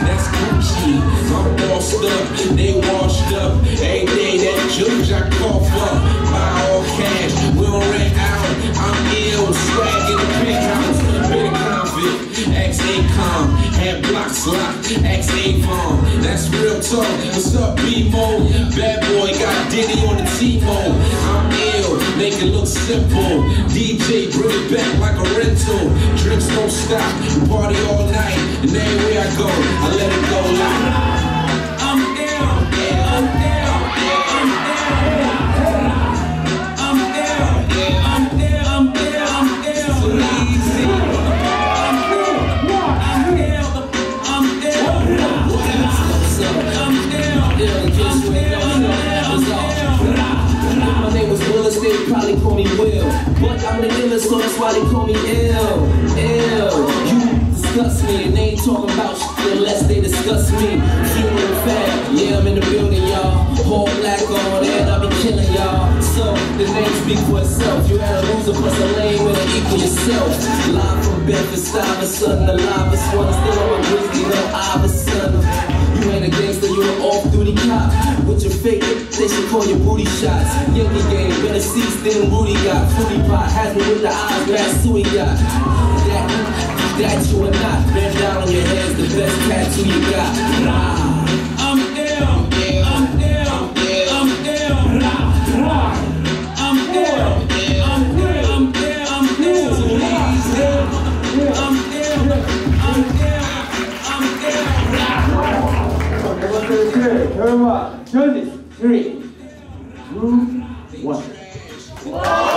that's Gucci. I'm bossed up, they washed I cough up. Buy all cash, we don't rent out. I'm ill, swag in the penthouse. Been a convict, ex-Acom, had blocks locked, ex-Avon. That's real talk. What's up, B-Mo? Bad boy got Diddy on the T-Mo. I'm ill, make it look simple. DJ, bring it back like a rental. Drinks don't stop, party all night. And everywhere I go, I let it go like. But I'm the illest, so that's why they call me ill. Ill. You disgust me, and they ain't talking about shit unless they discuss me. Human fat, yeah, I'm in the building, y'all. Whole black on, and I be killing y'all. So, the name speak for itself. You had a loser plus a lame and an equal yourself. Live from Bedford, Stuyvesant, the livest one. Still on my grizzly, no Iverson. You ain't a gangster, you an off-duty cop. With your fake, they should call you booty shots. Yankee game, better seats than Rudy got. Fruity pot has me with the eyes, who he got. That, that you are not. Bend down on your head's the best tattoo you got. Nah. Turn one, turn this, three, two, one.